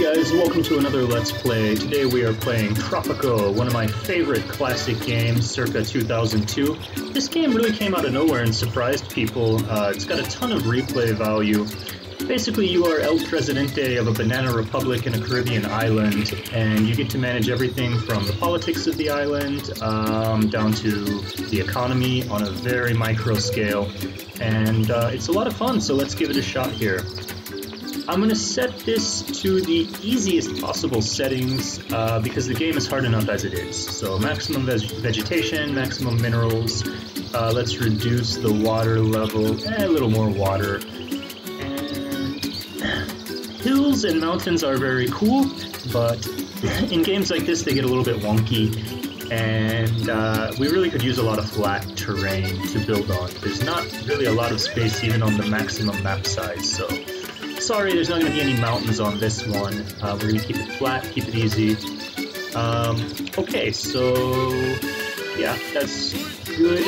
guys, welcome to another Let's Play. Today we are playing Tropico, one of my favorite classic games, circa 2002. This game really came out of nowhere and surprised people. Uh, it's got a ton of replay value. Basically, you are El Presidente of a banana republic in a Caribbean island, and you get to manage everything from the politics of the island um, down to the economy on a very micro scale. And uh, it's a lot of fun, so let's give it a shot here. I'm going to set this to the easiest possible settings uh, because the game is hard enough as it is. So maximum veg vegetation, maximum minerals. Uh, let's reduce the water level, eh, a little more water. And hills and mountains are very cool, but in games like this they get a little bit wonky. And uh, we really could use a lot of flat terrain to build on. There's not really a lot of space even on the maximum map size, so sorry, there's not going to be any mountains on this one. Uh, we're going to keep it flat, keep it easy. Um, okay, so yeah, that's good.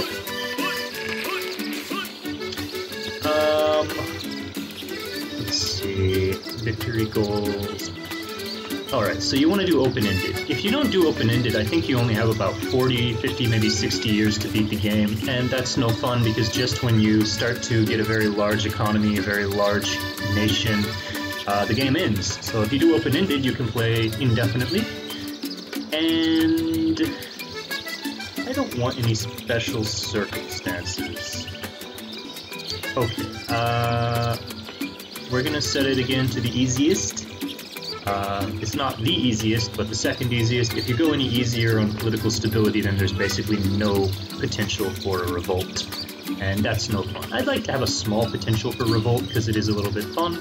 Um, let's see, victory goals. Alright, so you want to do open-ended. If you don't do open-ended, I think you only have about 40, 50, maybe 60 years to beat the game, and that's no fun because just when you start to get a very large economy, a very large nation, uh, the game ends. So if you do open-ended, you can play indefinitely, and I don't want any special circumstances. Okay, uh, we're gonna set it again to the easiest. Uh, it's not the easiest, but the second easiest. If you go any easier on political stability, then there's basically no potential for a revolt. And that's no fun. I'd like to have a small potential for revolt because it is a little bit fun.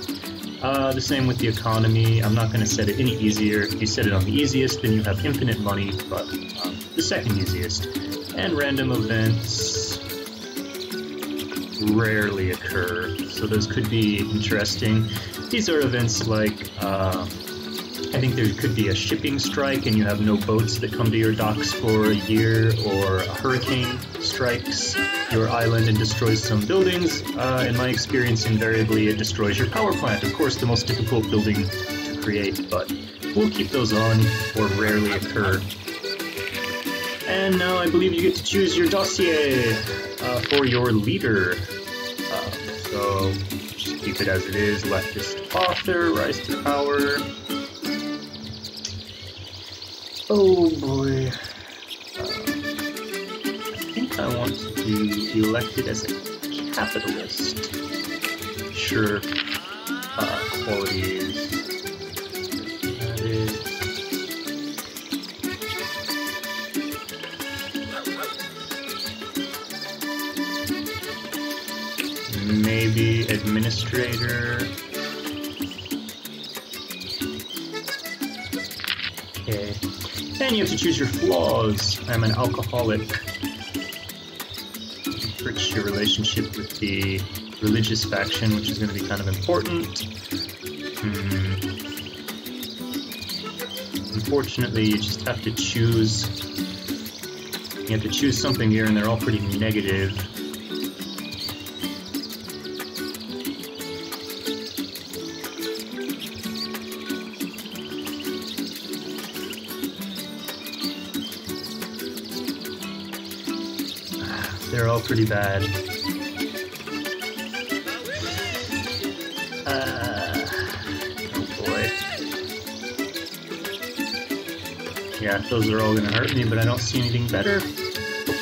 Uh, the same with the economy. I'm not going to set it any easier. If you set it on the easiest, then you have infinite money, but um, the second easiest. And random events rarely occur, so those could be interesting. These are events like uh, I think there could be a shipping strike and you have no boats that come to your docks for a year, or a hurricane strikes your island and destroys some buildings. Uh, in my experience, invariably it destroys your power plant. Of course, the most difficult building to create, but we'll keep those on or rarely occur. And now I believe you get to choose your dossier uh, for your leader. Uh, so just keep it as it is. Leftist author, rise to power. Oh boy. Uh, I think I want to be elected as a capitalist. Sure. Uh. That is. Maybe administrator. Then you have to choose your flaws. I'm an alcoholic. It Hurts your relationship with the religious faction, which is going to be kind of important. Hmm. Unfortunately, you just have to choose. You have to choose something here, and they're all pretty negative. Pretty bad. Uh, oh boy. Yeah, those are all gonna hurt me, but I don't see anything better.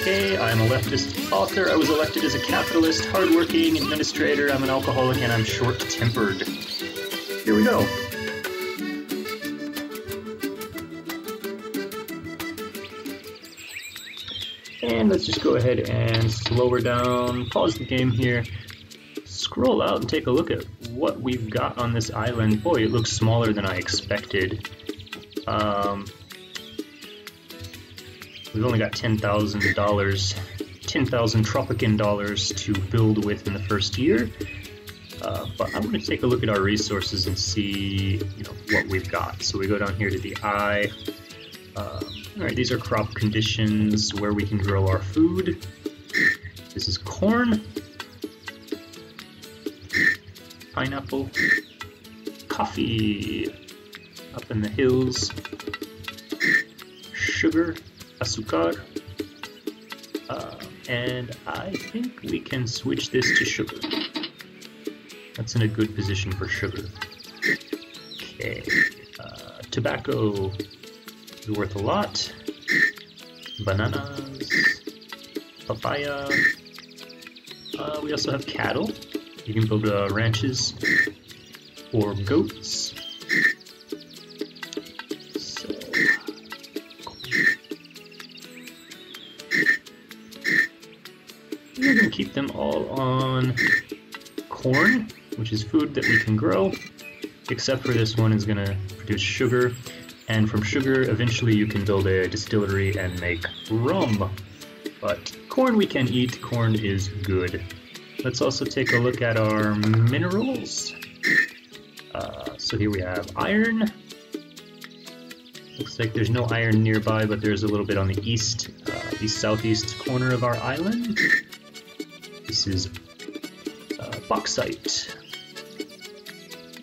Okay, I'm a leftist author. I was elected as a capitalist, hardworking administrator. I'm an alcoholic, and I'm short-tempered. Here we go. And let's just go ahead and slow her down, pause the game here, scroll out and take a look at what we've got on this island. Boy, it looks smaller than I expected. Um, we've only got $10,000, 10,000 Tropican dollars to build with in the first year. Uh, but I'm going to take a look at our resources and see you know, what we've got. So we go down here to the eye. Um, Alright, these are crop conditions where we can grow our food. This is corn, pineapple, coffee, up in the hills. Sugar, azúcar. Uh, and I think we can switch this to sugar. That's in a good position for sugar. Okay, uh, tobacco is worth a lot. Bananas, papaya. Uh, we also have cattle. You can build uh, ranches or goats. We're gonna keep them all on corn, which is food that we can grow, except for this one is gonna produce sugar, and from sugar, eventually you can build a distillery and make rum. But corn we can eat, corn is good. Let's also take a look at our minerals. Uh, so here we have iron. Looks like there's no iron nearby, but there's a little bit on the east, uh, the southeast corner of our island. This is uh, bauxite.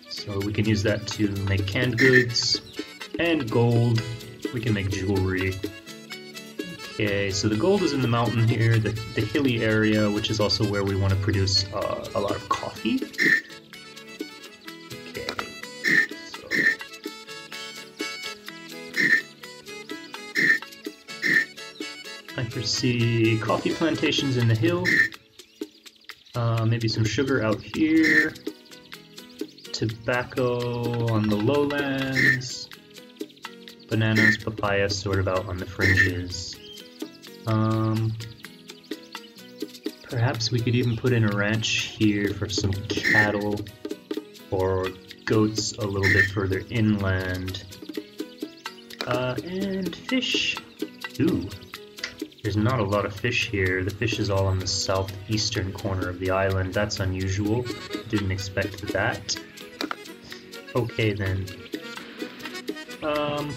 So we can use that to make canned goods and gold. We can make jewelry. Okay, so the gold is in the mountain here, the, the hilly area, which is also where we want to produce uh, a lot of coffee. Okay, so... I foresee coffee plantations in the hill, uh, maybe some sugar out here, tobacco on the lowlands, bananas, papaya sort of out on the fringes. Um, perhaps we could even put in a ranch here for some cattle or goats a little bit further inland. Uh, and fish. Ooh, there's not a lot of fish here. The fish is all on the southeastern corner of the island. That's unusual. Didn't expect that. Okay then. Um,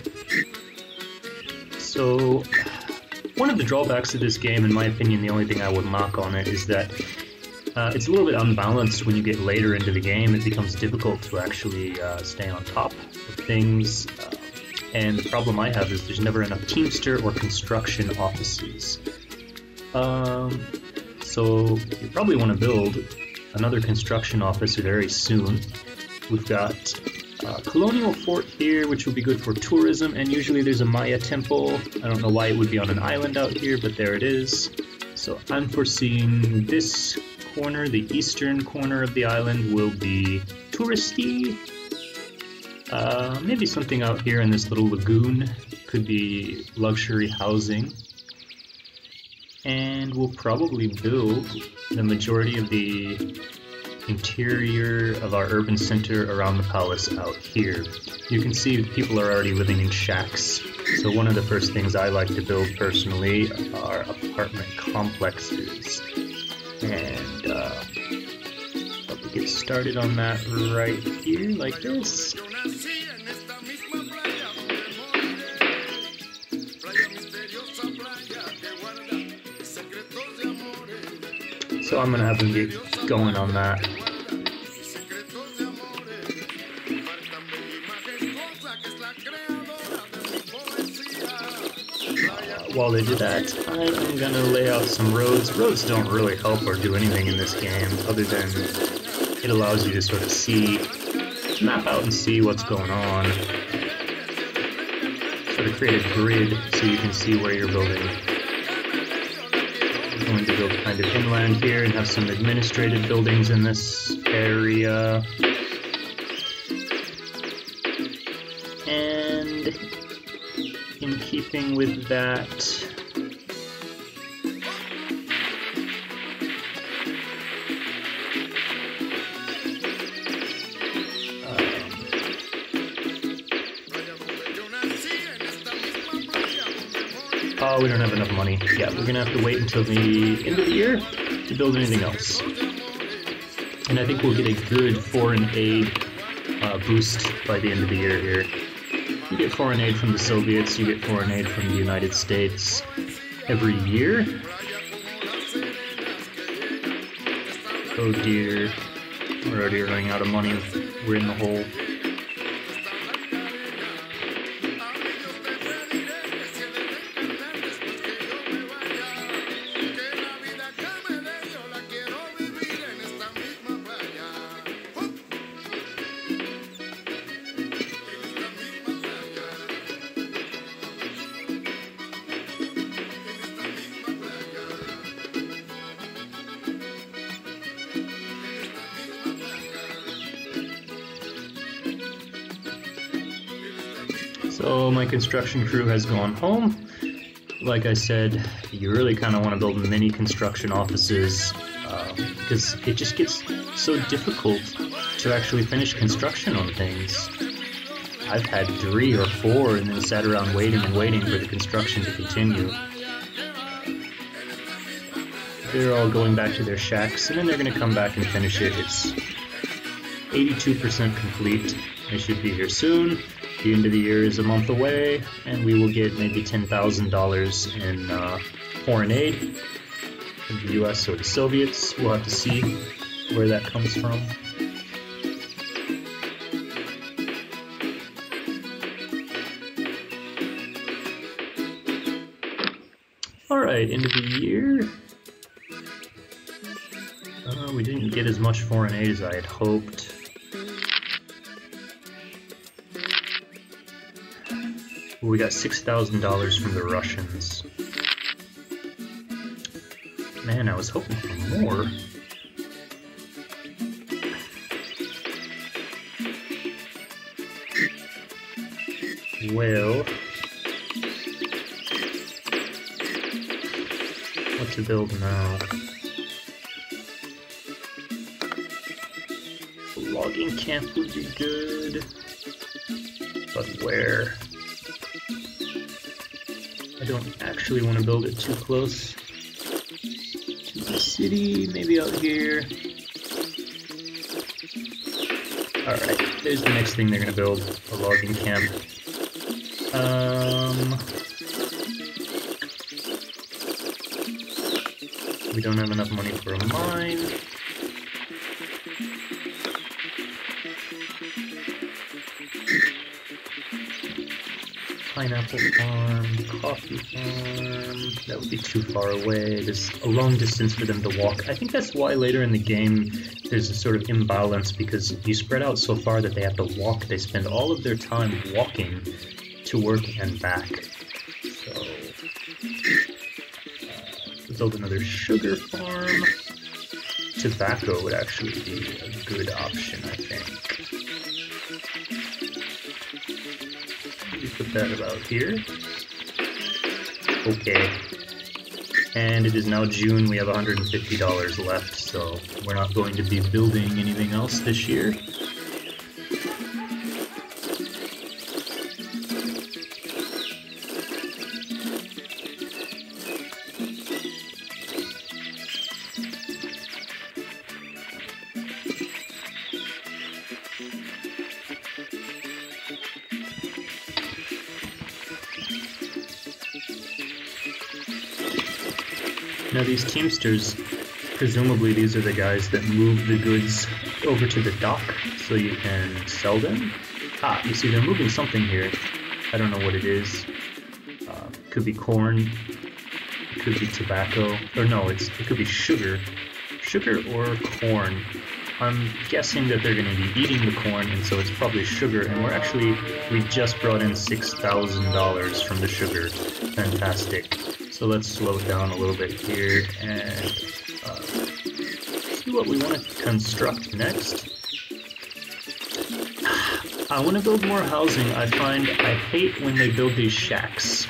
so, one of the drawbacks of this game, in my opinion, the only thing I would knock on it is that uh, it's a little bit unbalanced when you get later into the game. It becomes difficult to actually uh, stay on top of things. Uh, and the problem I have is there's never enough Teamster or construction offices. Um, so you probably want to build another construction office very soon. We've got a colonial fort here, which will be good for tourism, and usually there's a Maya temple. I don't know why it would be on an island out here, but there it is. So I'm foreseeing this corner, the eastern corner of the island, will be touristy. Uh, maybe something out here in this little lagoon could be luxury housing. And we'll probably build the majority of the interior of our urban center around the palace out here. You can see people are already living in shacks. So one of the first things I like to build personally are apartment complexes. And uh, we get started on that right here, like this. So I'm gonna have them get going on that. While they do that, I'm gonna lay out some roads. Roads don't really help or do anything in this game other than it allows you to sort of see, map out and see what's going on. Sort of create a grid so you can see where you're building going to go kind of inland here and have some administrative buildings in this area. And in keeping with that, we don't have enough money. Yeah, we're gonna have to wait until the end of the year to build anything else. And I think we'll get a good foreign aid uh, boost by the end of the year here. You get foreign aid from the Soviets, you get foreign aid from the United States every year. Oh dear. We're already running out of money. We're in the hole. Construction crew has gone home. Like I said, you really kind of want to build mini construction offices um, because it just gets so difficult to actually finish construction on things. I've had three or four and then sat around waiting and waiting for the construction to continue. They're all going back to their shacks and then they're going to come back and finish it. It's 82% complete. They should be here soon. The end of the year is a month away, and we will get maybe $10,000 in uh, foreign aid from the US or the Soviets. We'll have to see where that comes from. Alright, end of the year. Uh, we didn't get as much foreign aid as I had hoped. We got $6,000 from the Russians. Man, I was hoping for more. Well... What to build now? Logging camp would be good. But where? Don't actually want to build it too close to the city, maybe out here. Alright, there's the next thing they're gonna build, a logging camp. Um... We don't have enough money for a mine. Pineapple farm, coffee farm. That would be too far away. There's a long distance for them to walk. I think that's why later in the game there's a sort of imbalance because you spread out so far that they have to walk. They spend all of their time walking to work and back. So, uh, build another sugar farm. Tobacco would actually be a good option, I think. That about here. Okay. And it is now June, we have $150 left, so we're not going to be building anything else this year. These Teamsters, presumably these are the guys that move the goods over to the dock so you can sell them. Ah, you see they're moving something here. I don't know what it is. Uh, could be corn, could be tobacco, or no, it's it could be sugar. Sugar or corn. I'm guessing that they're going to be eating the corn, and so it's probably sugar, and we're actually, we just brought in $6,000 from the sugar. Fantastic. So let's slow down a little bit here and uh, see what we want to construct next. I want to build more housing. I find I hate when they build these shacks.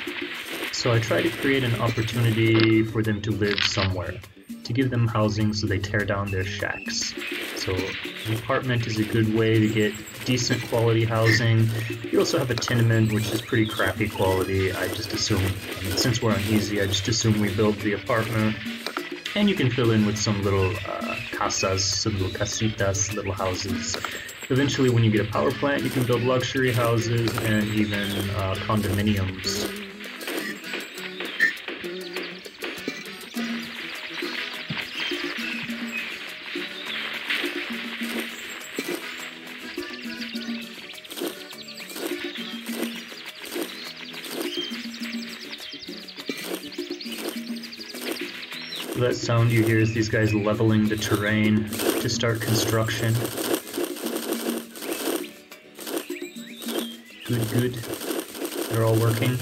So I try to create an opportunity for them to live somewhere, to give them housing so they tear down their shacks. So an apartment is a good way to get decent quality housing. You also have a tenement, which is pretty crappy quality. I just assume, since we're on easy, I just assume we build the apartment. And you can fill in with some little uh, casas, some little casitas, little houses. Eventually, when you get a power plant, you can build luxury houses and even uh, condominiums. sound you hear is these guys leveling the terrain to start construction. Good, good. They're all working.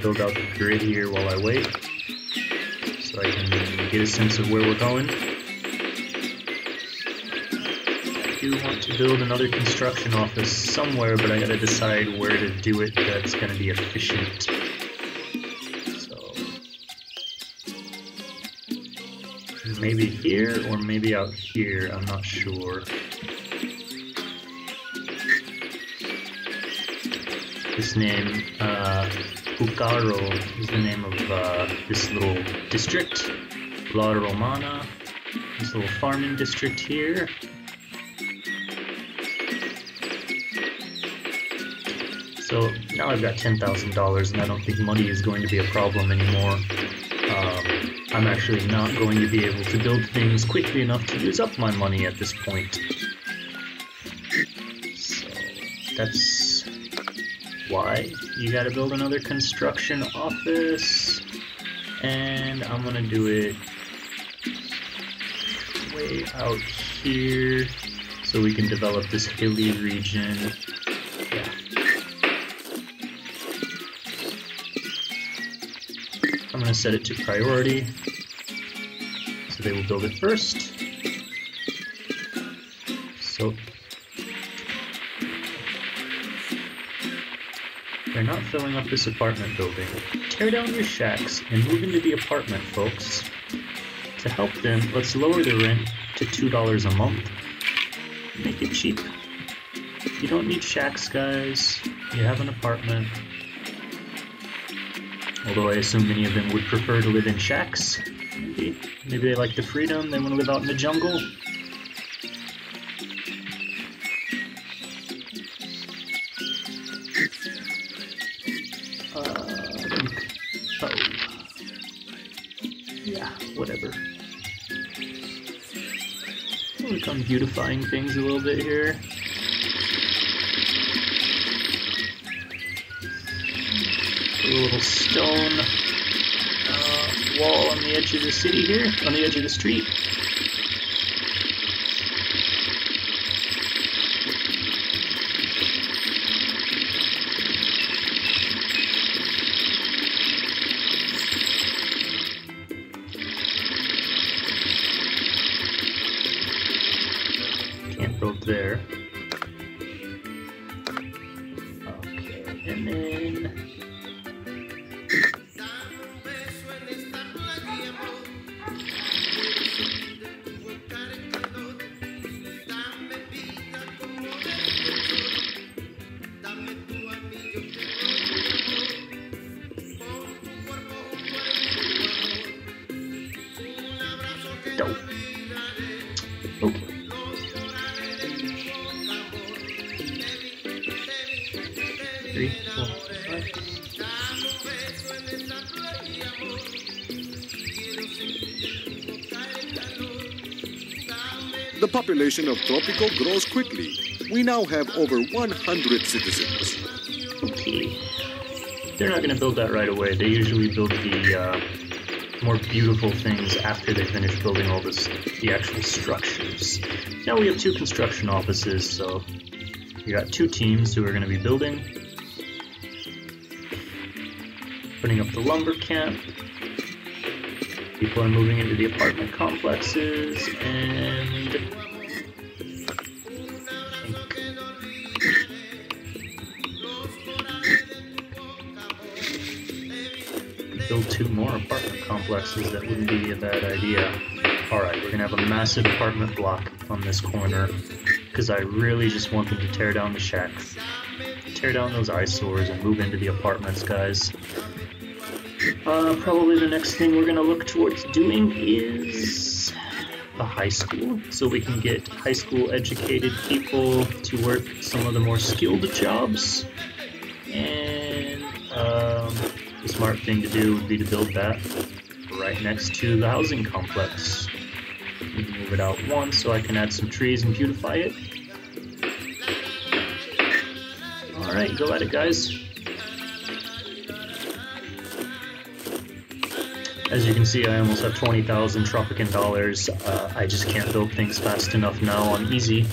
build out the grid here while I wait sense of where we're going. I do want to build another construction office somewhere, but I gotta decide where to do it that's gonna be efficient. So maybe here or maybe out here, I'm not sure. This name, uh, is the name of uh, this little district, La Romana, this little farming district here. So now I've got $10,000 and I don't think money is going to be a problem anymore. Um, I'm actually not going to be able to build things quickly enough to use up my money at this point. So that's why you gotta build another construction office. And I'm gonna do it way out here so we can develop this hilly region. Yeah. I'm gonna set it to priority so they will build it first. So they're not filling up this apartment building. Tear down your shacks and move into the apartment, folks. To help them, let's lower the rent to $2 a month. Make it cheap. You don't need shacks, guys. You have an apartment. Although I assume many of them would prefer to live in shacks. Maybe. Maybe they like the freedom, they want to live out in the jungle. Beautifying things a little bit here. a little stone uh, wall on the edge of the city here, on the edge of the street. Population of Tropico grows quickly. We now have over 100 citizens. Okay. They're not going to build that right away. They usually build the uh, more beautiful things after they finish building all this, the actual structures. Now we have two construction offices, so we got two teams who are going to be building. Putting up the lumber camp. People are moving into the apartment complexes, and complexes, that wouldn't be a bad idea. Alright, we're gonna have a massive apartment block on this corner, because I really just want them to tear down the shacks. Tear down those eyesores and move into the apartments, guys. Uh, probably the next thing we're gonna look towards doing is a high school, so we can get high school educated people to work some of the more skilled jobs. And, um, the smart thing to do would be to build that right next to the housing complex. Move it out once so I can add some trees and beautify it. Alright, go at it guys. As you can see, I almost have 20,000 Tropican dollars. Uh, I just can't build things fast enough now on easy,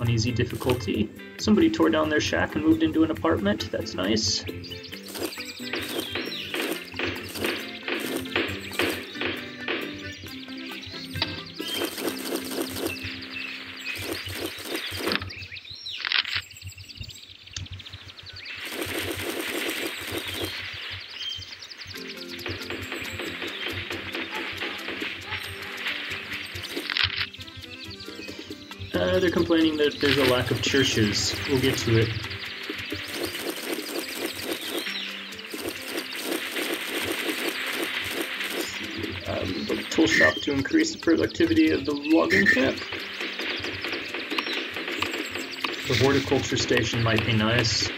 on easy difficulty. Somebody tore down their shack and moved into an apartment. That's nice. That there's a lack of churches. We'll get to it. Um, the tool shop to increase the productivity of the logging camp. The horticulture station might be nice.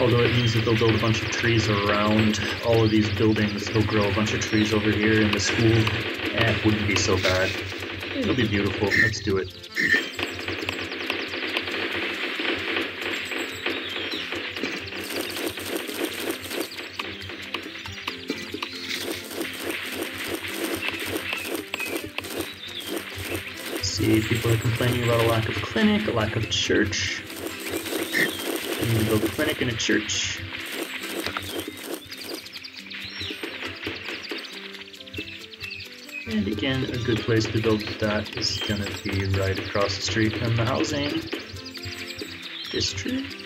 Although it means that they'll build a bunch of trees around all of these buildings. They'll grow a bunch of trees over here in the school. Eh, wouldn't be so bad. It'll be beautiful. Let's do it. People are complaining about a lack of clinic, a lack of church. We need to build a clinic and a church. And again, a good place to build that is going to be right across the street from the housing district.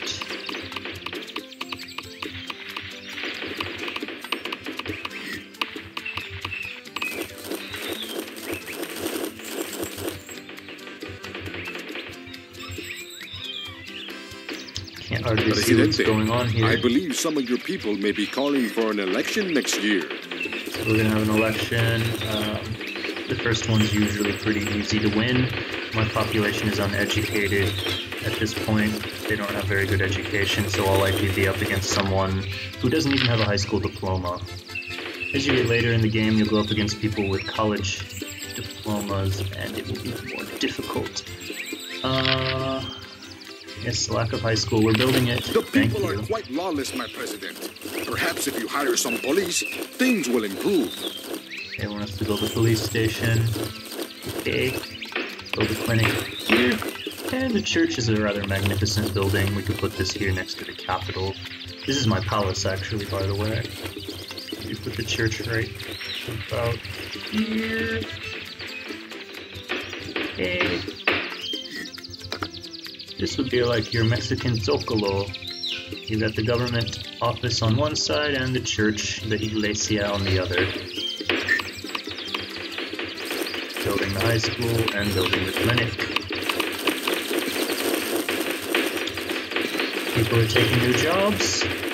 Presidente, going on here. I believe some of your people may be calling for an election next year. So we're gonna have an election. Um, the first one's usually pretty easy to win. My population is uneducated at this point. They don't have very good education, so I'll likely be up against someone who doesn't even have a high school diploma. As you get later in the game, you'll go up against people with college diplomas, and it will be more difficult. Uh, yes, lack of high school. We're building it. The Thank people are quite lawless, my president. Perhaps if you hire some police, things will improve. They want us to build a police station. Okay. Build a clinic here. And the church is a rather magnificent building. We could put this here next to the Capitol. This is my palace, actually, by the way. We put the church right about here. Okay. This would be like your Mexican Zocalo. You've got the government office on one side and the church, the iglesia, on the other. Building the high school and building the clinic. People are taking new jobs.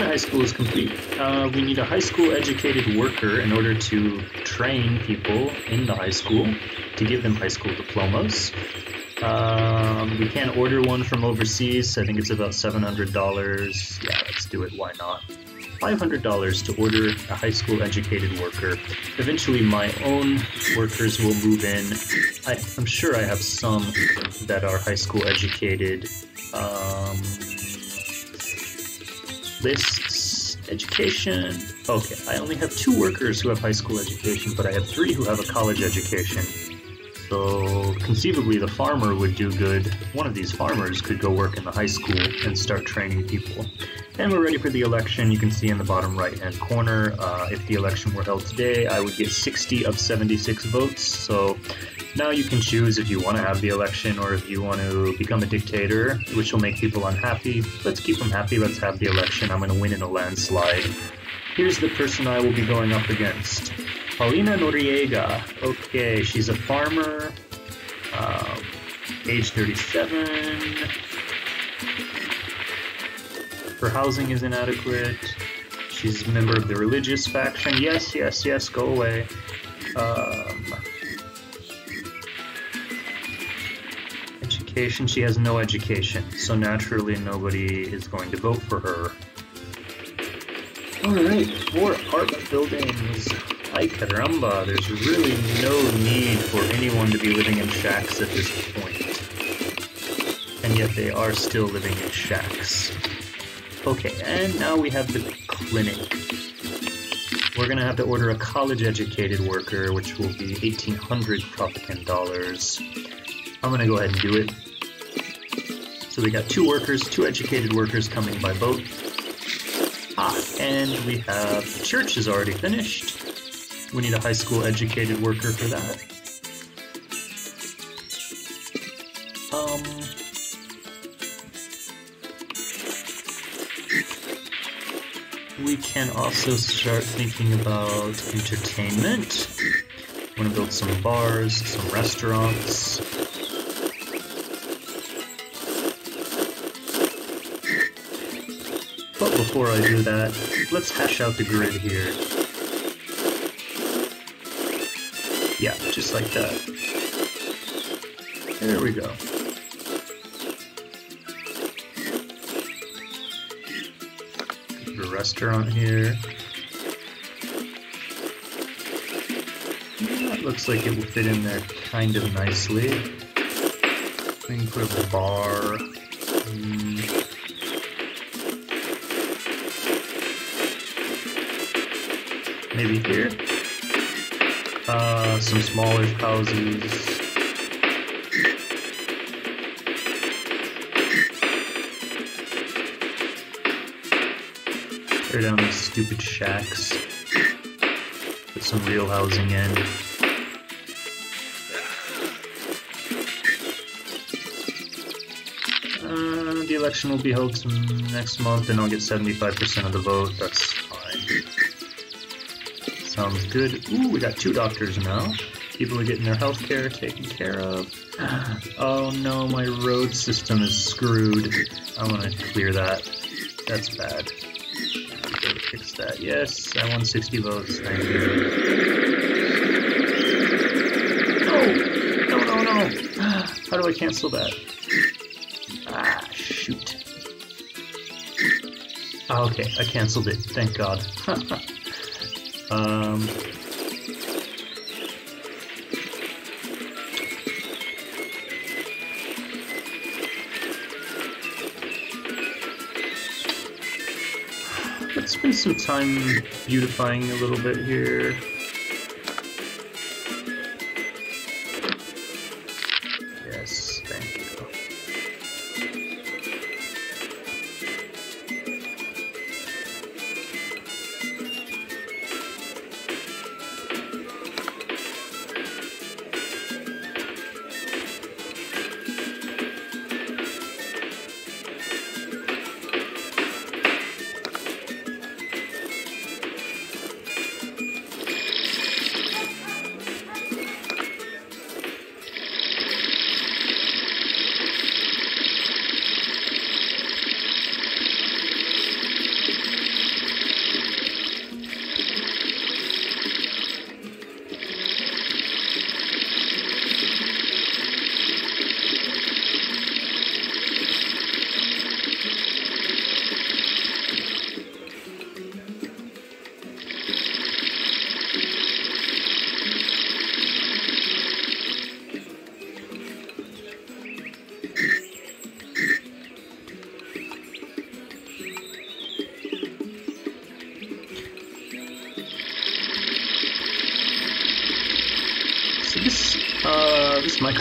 The high school is complete. Uh, we need a high school educated worker in order to train people in the high school to give them high school diplomas. Um, we can't order one from overseas. I think it's about $700. Yeah, let's do it. Why not? $500 to order a high school educated worker. Eventually, my own workers will move in. I, I'm sure I have some that are high school educated. Lists, education. Okay, I only have two workers who have high school education, but I have three who have a college education. So conceivably, the farmer would do good. One of these farmers could go work in the high school and start training people. And we're ready for the election. You can see in the bottom right hand corner, uh, if the election were held today, I would get 60 of 76 votes. So now you can choose if you want to have the election or if you want to become a dictator, which will make people unhappy. Let's keep them happy. Let's have the election. I'm going to win in a landslide. Here's the person I will be going up against. Paulina Noriega. Okay, she's a farmer, um, age 37. Her housing is inadequate. She's a member of the religious faction. Yes, yes, yes, go away. Um, education. She has no education, so naturally nobody is going to vote for her. Alright, four apartment buildings. Ay caramba, there's really no need for anyone to be living in shacks at this point. And yet they are still living in shacks. Okay, and now we have the clinic. We're gonna have to order a college-educated worker, which will be 1,800 Tropican dollars. I'm gonna go ahead and do it. So we got two workers, two educated workers coming by boat. Ah, and we have the church is already finished. We need a high school educated worker for that. Um, we can also start thinking about entertainment. I want to build some bars, some restaurants. Before I do that, let's hash out the grid here. Yeah, just like that. There we go. A restaurant here. That looks like it will fit in there kind of nicely. We can put a bar. Maybe here. Uh, some smaller houses. Tear down these stupid shacks. Put some real housing in. Uh, the election will be held next month and I'll get 75% of the vote. That's. Sounds good. Ooh, we got two doctors now. People are getting their health care taken care of. Oh no, my road system is screwed. I want to clear that. That's bad. Fix that. Yes, I won 60 votes. Thank you. No! No, no, no! How do I cancel that? Ah, shoot. Ah, okay, I canceled it. Thank God. um... Let's spend some time beautifying a little bit here.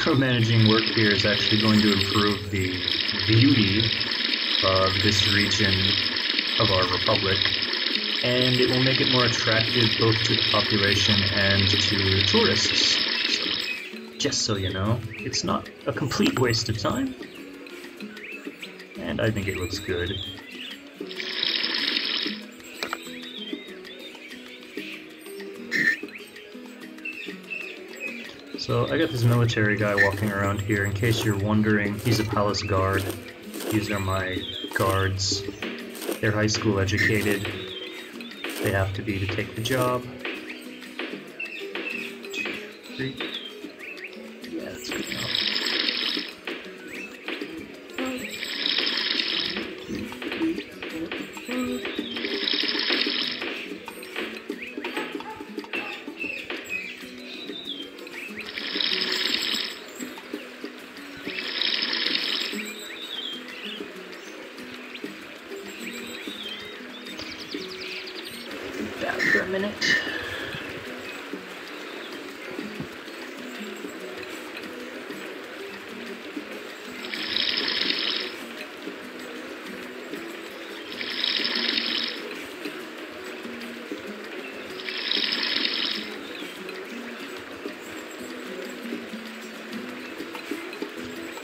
This micromanaging work here is actually going to improve the beauty of this region of our republic, and it will make it more attractive both to the population and to tourists. Just so you know, it's not a complete waste of time, and I think it looks good. So I got this military guy walking around here. In case you're wondering, he's a palace guard. These are my guards. They're high school educated. They have to be to take the job. Two, three. For a minute.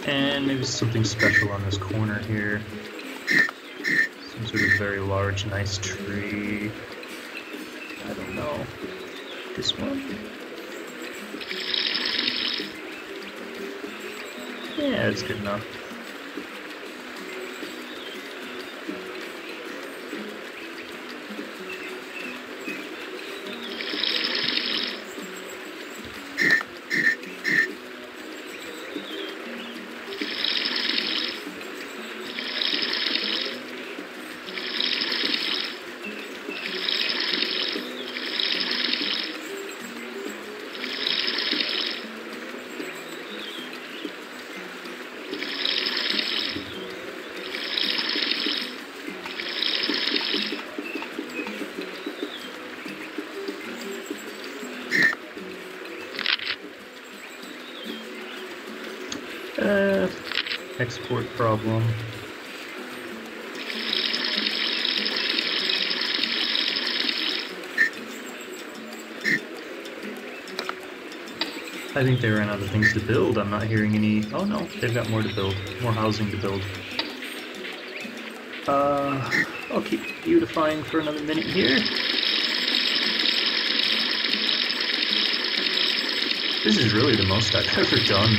And maybe something special on this corner here. Some sort of very large, nice tree. This one? Yeah, it's good enough. Uh, export problem. I think they ran out of things to build. I'm not hearing any... Oh no, they've got more to build. More housing to build. Uh, I'll keep beautifying for another minute here. This is really the most I've ever done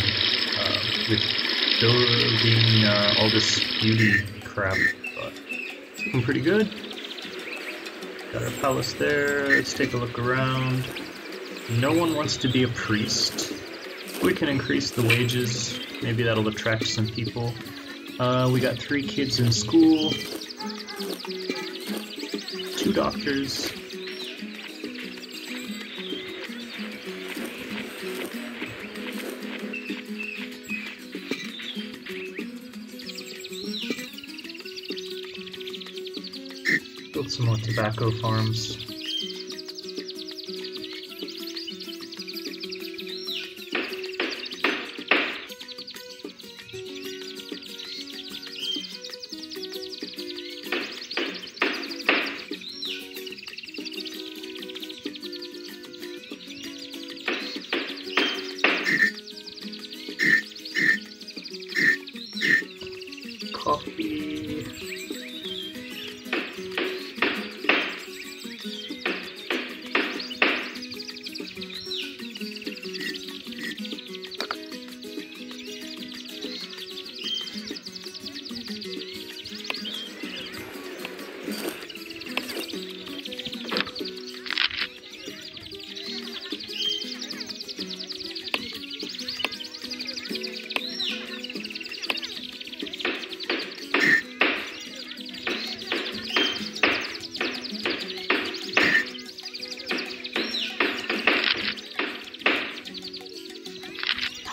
uh, with building uh, all this beauty crap, but looking pretty good. Got our palace there. Let's take a look around. No one wants to be a priest. We can increase the wages. Maybe that'll attract some people. Uh, we got three kids in school. Two doctors. More tobacco farms.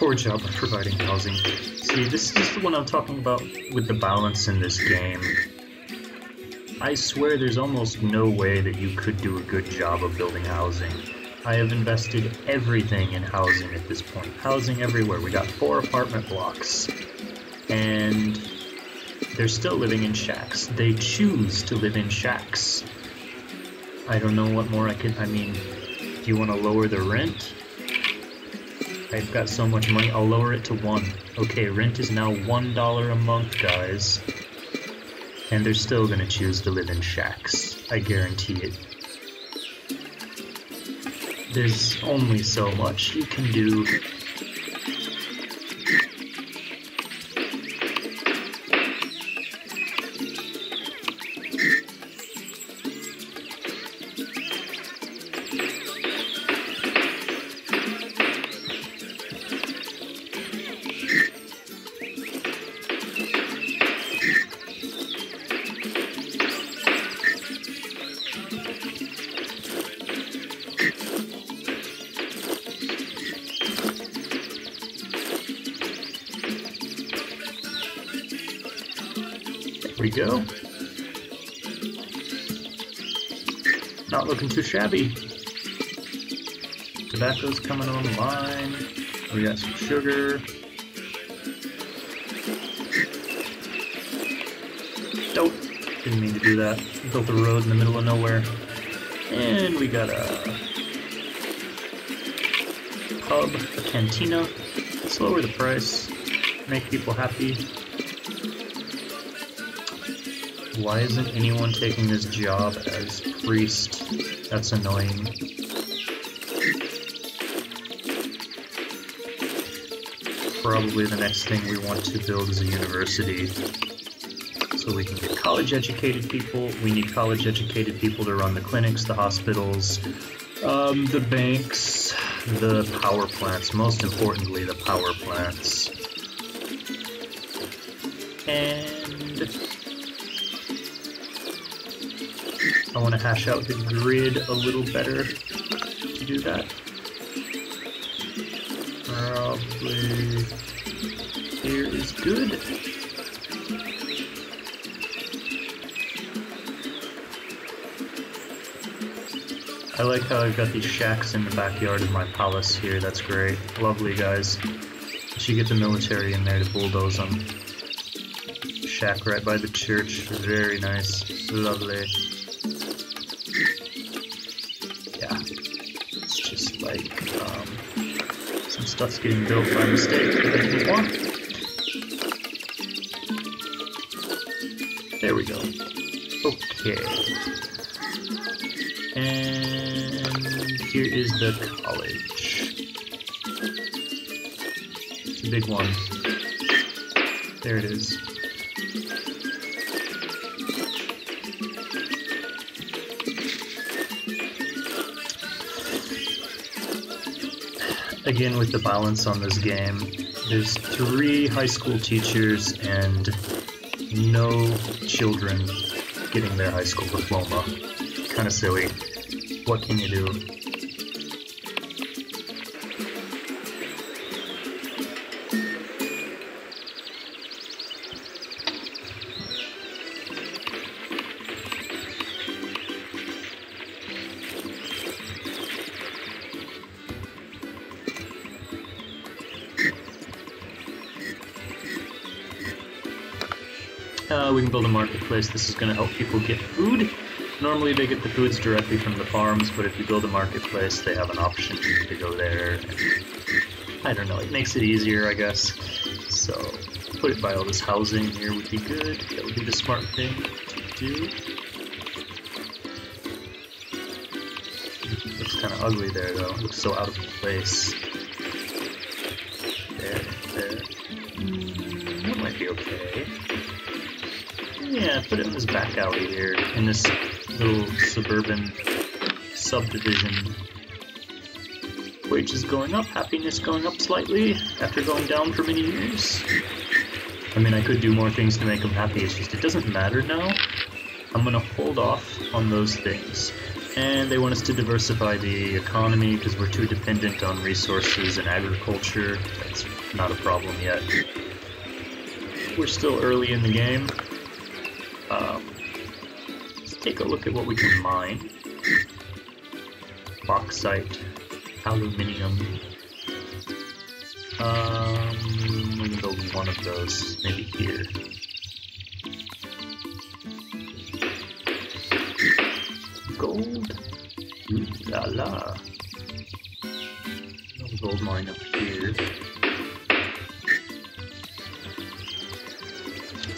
Poor job of providing housing. See, this is the one I'm talking about with the balance in this game. I swear there's almost no way that you could do a good job of building housing. I have invested everything in housing at this point. Housing everywhere. We got four apartment blocks. And they're still living in shacks. They choose to live in shacks. I don't know what more I can. I mean, do you want to lower the rent? I've got so much money, I'll lower it to one. Okay, rent is now one dollar a month, guys. And they're still gonna choose to live in shacks. I guarantee it. There's only so much you can do. Looking too shabby. Tobacco's coming online. We got some sugar. Nope. Didn't mean to do that. Built a road in the middle of nowhere. And we got a pub, a cantina. Let's lower the price. Make people happy. Why isn't anyone taking this job as priest? That's annoying. Probably the next thing we want to build is a university. So we can get college educated people. We need college educated people to run the clinics, the hospitals, um, the banks, the power plants. Most importantly, the power plants. And want to hash out the grid a little better to do that. Probably here is good. I like how I've got these shacks in the backyard of my palace here. That's great. Lovely, guys. Should get the military in there to bulldoze them. Shack right by the church. Very nice. Lovely. Stuff's getting built by mistake There we go. Okay. And here is the college. It's a big one. With the balance on this game. There's three high school teachers and no children getting their high school diploma. Kind of silly. What can you do? Build a marketplace. This is going to help people get food. Normally they get the foods directly from the farms, but if you build a marketplace, they have an option to go there. I don't know, it makes it easier, I guess. So, put it by all this housing here would be good. That would be the smart thing to do. looks kind of ugly there, though. Looks so out of place. There, there. Mm, that might be okay. Yeah, put it in this back alley here, in this little suburban subdivision. Wages going up, happiness going up slightly, after going down for many years. I mean, I could do more things to make them happy, it's just it doesn't matter now. I'm gonna hold off on those things. And they want us to diversify the economy because we're too dependent on resources and agriculture. That's not a problem yet. We're still early in the game. Take a look at what we can mine. Bauxite, aluminium. Um, we can build one of those, maybe here. Gold. Ooh la la. Gold mine up here.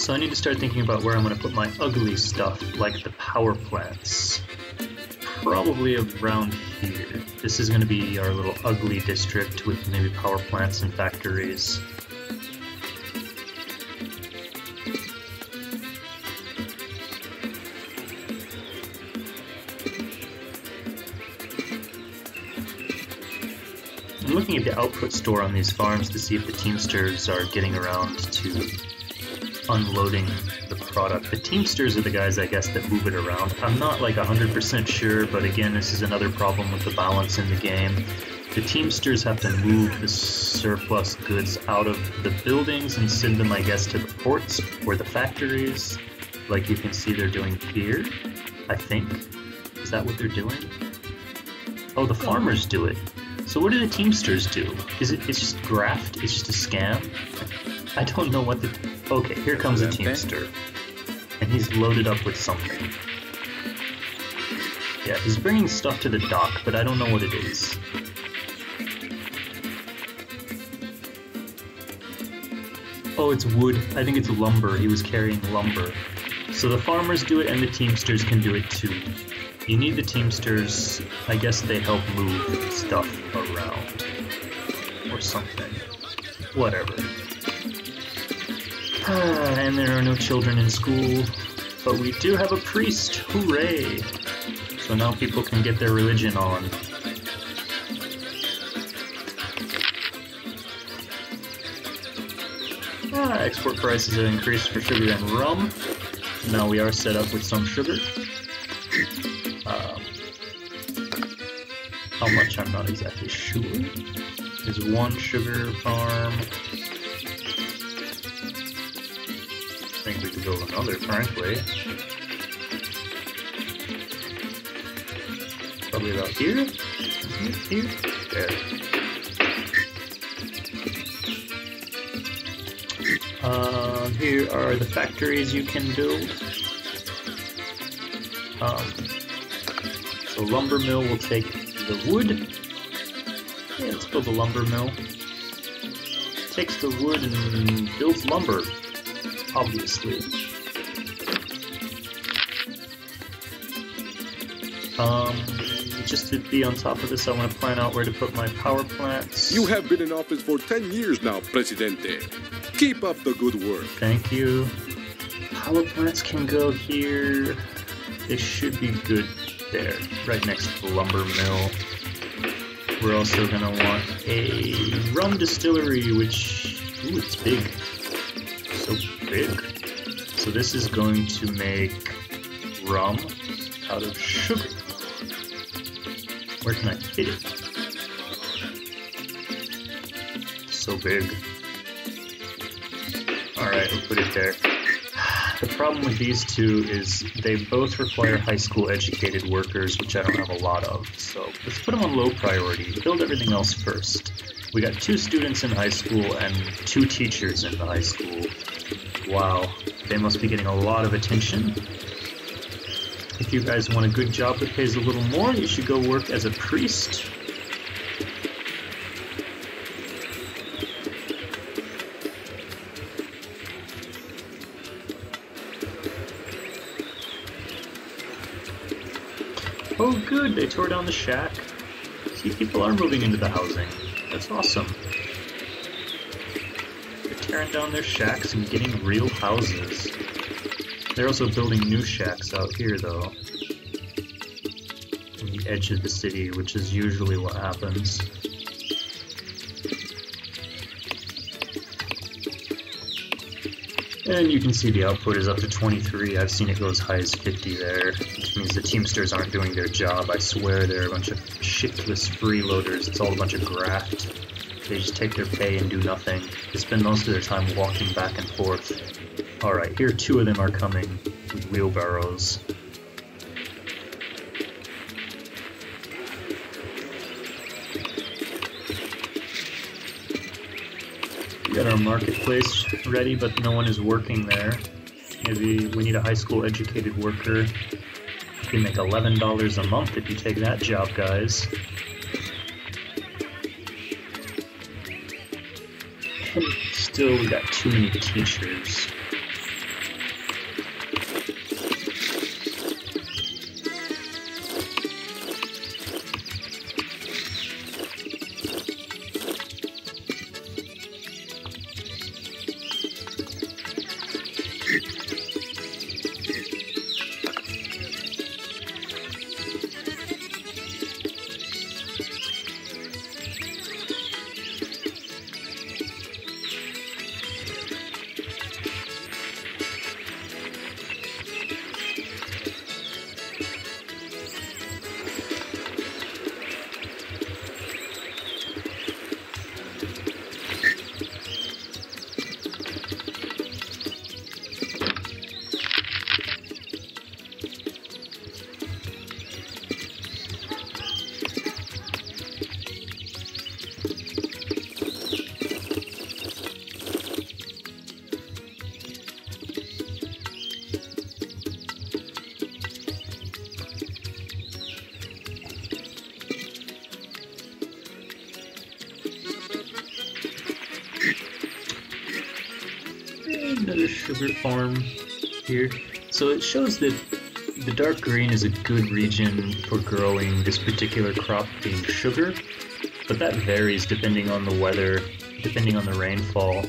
So I need to start thinking about where I'm going to put my ugly stuff, like the power plants. Probably around here. This is going to be our little ugly district with maybe power plants and factories. I'm looking at the output store on these farms to see if the Teamsters are getting around to unloading the product. The Teamsters are the guys, I guess, that move it around. I'm not like 100% sure, but again, this is another problem with the balance in the game. The Teamsters have to move the surplus goods out of the buildings and send them, I guess, to the ports or the factories, like you can see they're doing here, I think. Is that what they're doing? Oh, the farmers do it. So what do the Teamsters do? Is it it's just graft? It's just a scam? I don't know what the Okay, here comes a Teamster. And he's loaded up with something. Yeah, he's bringing stuff to the dock, but I don't know what it is. Oh, it's wood. I think it's lumber. He was carrying lumber. So the farmers do it and the Teamsters can do it too. You need the Teamsters, I guess they help move stuff around. Or something. Whatever. Ah, and there are no children in school. But we do have a priest! Hooray! So now people can get their religion on. Ah, export prices have increased for sugar and rum. Now we are set up with some sugar. Um, how much I'm not exactly sure. There's one sugar farm. I think we could build another, frankly. Probably about here? Here? There. Uh, here are the factories you can build. Um, so lumber mill will take the wood. Yeah, let's build a lumber mill. Takes the wood and builds lumber, obviously. Um, just to be on top of this, I want to plan out where to put my power plants. You have been in office for 10 years now, Presidente. Keep up the good work. Thank you. Power plants can go here. They should be good there, right next to the lumber mill. We're also gonna want a rum distillery, which, ooh, it's big. So this is going to make rum out of sugar. Where can I fit it? So big. Alright, we'll put it there. The problem with these two is they both require high school educated workers, which I don't have a lot of. So let's put them on low priority. Build everything else first. We got two students in high school and two teachers in the high school. Wow, they must be getting a lot of attention. If you guys want a good job that pays a little more, you should go work as a priest. Oh good, they tore down the shack. See, people are moving into the housing. That's awesome. Tearing down their shacks and getting real houses. They're also building new shacks out here, though. On the edge of the city, which is usually what happens. And you can see the output is up to 23. I've seen it go as high as 50 there, which means the Teamsters aren't doing their job. I swear they're a bunch of shitless freeloaders. It's all a bunch of graft. They just take their pay and do nothing. They spend most of their time walking back and forth. Alright, here two of them are coming with wheelbarrows. We got our marketplace ready, but no one is working there. Maybe we need a high school educated worker. You can make $11 a month if you take that job, guys. Still, we got too many teachers. Sugar farm here. So it shows that the dark green is a good region for growing this particular crop being sugar, but that varies depending on the weather, depending on the rainfall.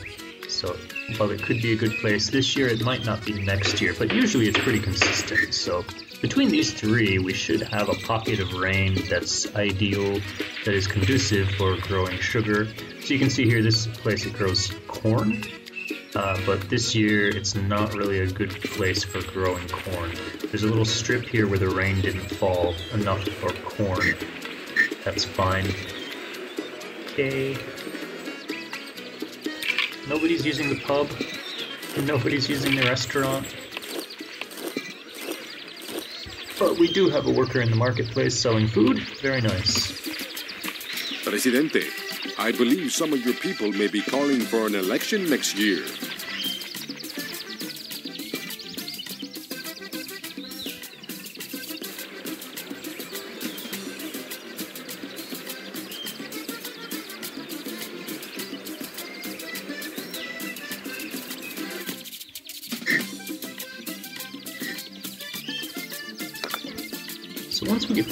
So while it could be a good place this year, it might not be next year, but usually it's pretty consistent. So between these three, we should have a pocket of rain that's ideal, that is conducive for growing sugar. So you can see here, this place it grows corn, uh, but this year it's not really a good place for growing corn. There's a little strip here where the rain didn't fall enough for corn. That's fine. Okay. Nobody's using the pub. Nobody's using the restaurant. But we do have a worker in the marketplace selling food. Very nice. Presidente, I believe some of your people may be calling for an election next year.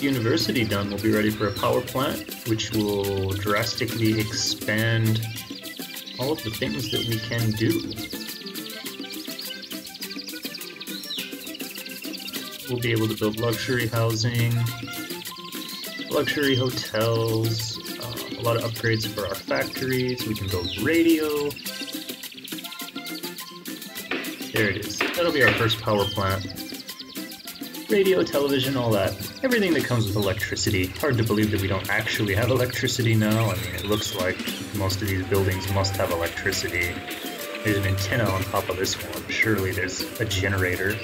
University done, we'll be ready for a power plant, which will drastically expand all of the things that we can do. We'll be able to build luxury housing, luxury hotels, uh, a lot of upgrades for our factories. We can build radio. There it is. That'll be our first power plant radio, television, all that. Everything that comes with electricity. Hard to believe that we don't actually have electricity now. I mean, it looks like most of these buildings must have electricity. There's an antenna on top of this one. Surely there's a generator.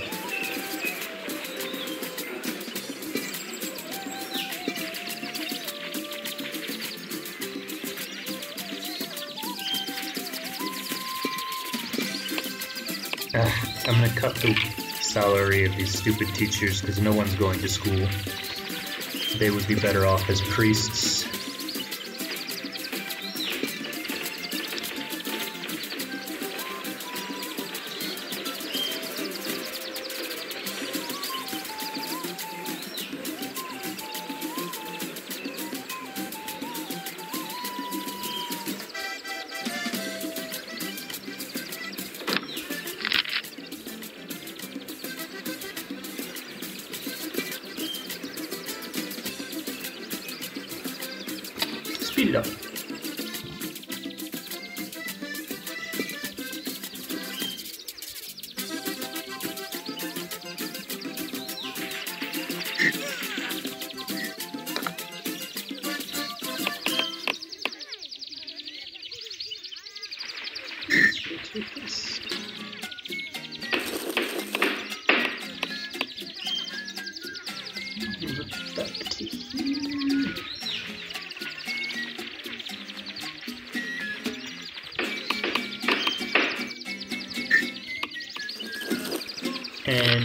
Salary of these stupid teachers because no one's going to school. They would be better off as priests. Speed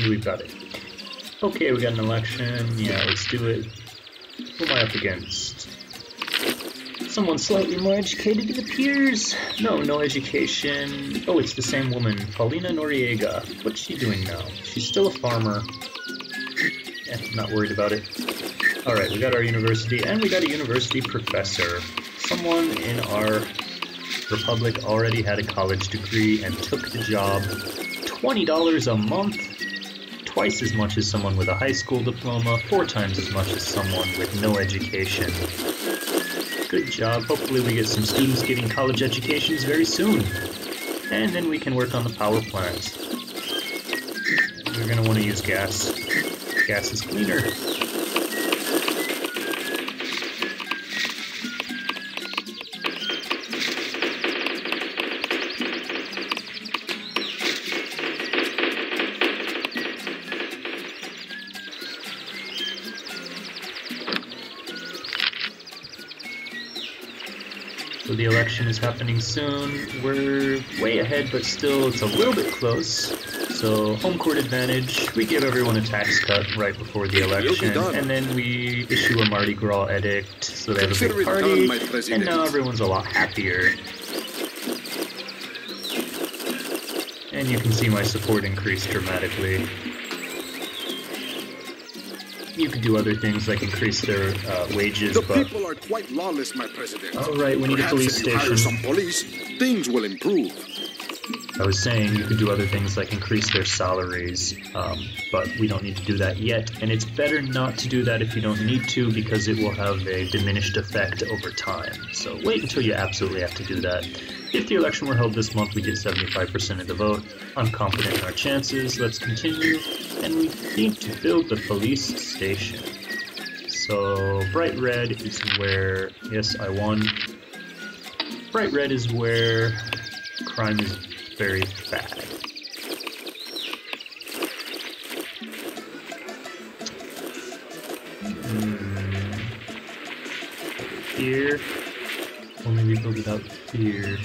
we've got it. Okay, we got an election. Yeah, let's do it. Who am I up against? Someone slightly more educated, it appears. No, no education. Oh, it's the same woman, Paulina Noriega. What's she doing now? She's still a farmer. Eh, not worried about it. Alright, we got our university, and we got a university professor. Someone in our republic already had a college degree and took the job. $20 a month? Twice as much as someone with a high school diploma, four times as much as someone with no education. Good job. Hopefully we get some students getting college educations very soon. And then we can work on the power plants. We're going to want to use gas. Gas is cleaner. The election is happening soon. We're way ahead, but still it's a little bit close. So home court advantage. We give everyone a tax cut right before the election, and then we issue a Mardi Gras edict, so they have a big party, done, and now everyone's a lot happier. And you can see my support increase dramatically. You could do other things like increase their uh, wages, The but people are quite lawless, my president. all right, we need a Perhaps police if you hire station. some police, things will improve. I was saying you could do other things like increase their salaries, um, but we don't need to do that yet. And it's better not to do that if you don't need to because it will have a diminished effect over time. So wait until you absolutely have to do that. If the election were held this month, we get 75% of the vote. I'm confident in our chances. Let's continue. And we need to build the police station. So bright red is where, yes, I won. Bright red is where crime is very bad. Hmm. Here, only we build it out here.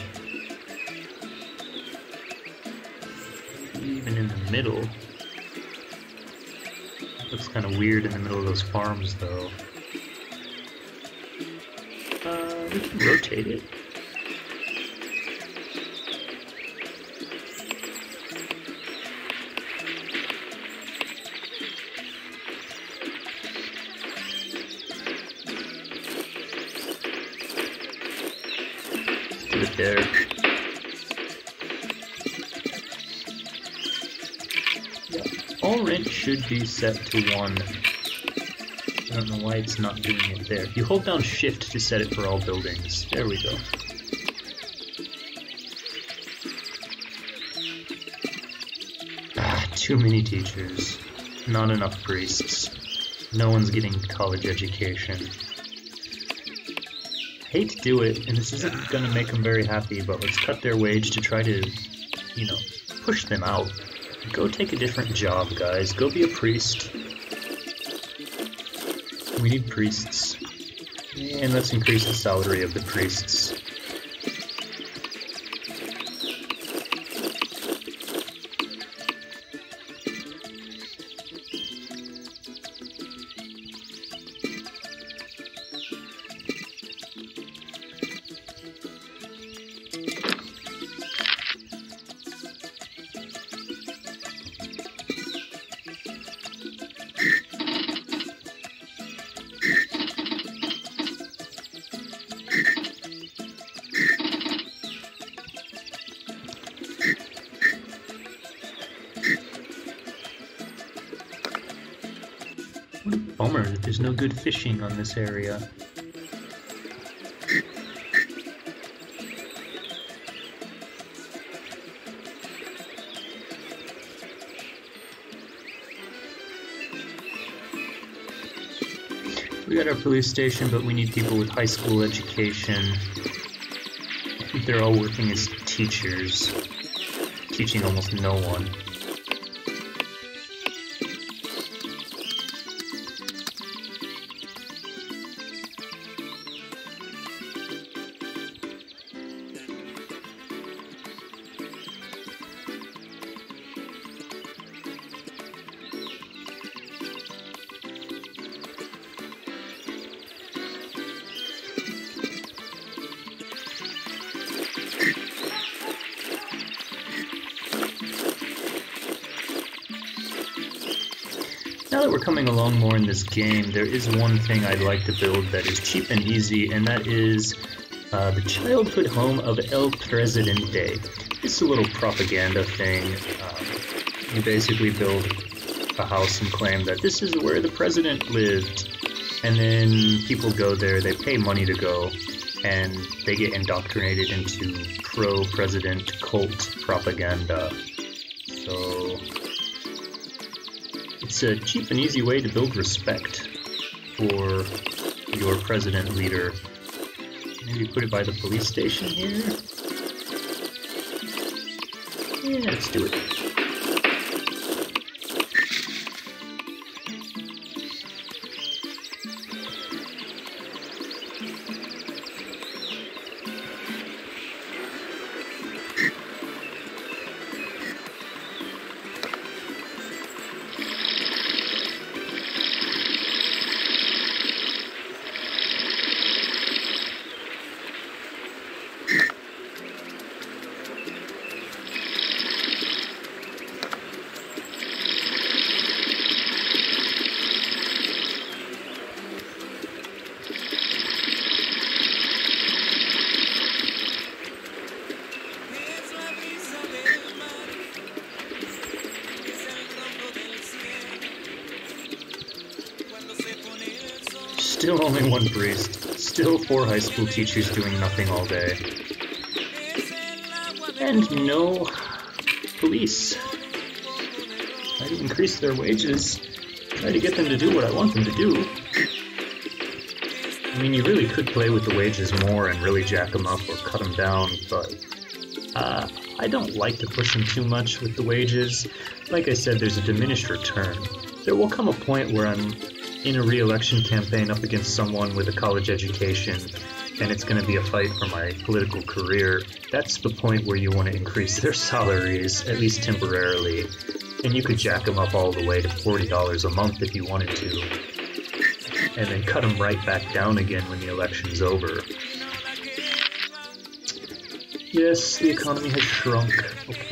Even in the middle. Looks kind of weird in the middle of those farms, though. Uh, rotate it. Should be set to one. I don't know why it's not doing it there. You hold down shift to set it for all buildings. There we go. Ah, too many teachers. Not enough priests. No one's getting college education hate to do it, and this isn't to make them very happy, but let's cut their wage to try to, you know, push them out. Go take a different job, guys. Go be a priest. We need priests. And let's increase the salary of the priests. What a bummer that there's no good fishing on this area. We got our police station, but we need people with high school education. They're all working as teachers, teaching almost no one. Along more in this game, there is one thing I'd like to build that is cheap and easy, and that is uh, the childhood home of El Presidente. It's a little propaganda thing. Um, you basically build a house and claim that this is where the president lived, and then people go there, they pay money to go, and they get indoctrinated into pro-president cult propaganda. It's a cheap and easy way to build respect for your president leader. Maybe put it by the police station here? Yeah, let's do it. Still only one priest. Still four high school teachers doing nothing all day. And no police. Try to increase their wages. Try to get them to do what I want them to do. I mean, you really could play with the wages more and really jack them up or cut them down, but uh, I don't like to push them too much with the wages. Like I said, there's a diminished return. There will come a point where I'm in a re-election campaign up against someone with a college education and it's going to be a fight for my political career, that's the point where you want to increase their salaries, at least temporarily. And you could jack them up all the way to $40 a month if you wanted to. And then cut them right back down again when the election's over. Yes, the economy has shrunk. Okay.